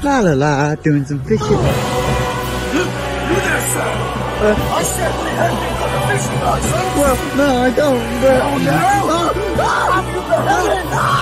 La la la, doing some fishing. You there, sir? I certainly hope you got a fishing license. Well, no, I don't, but... Oh, no!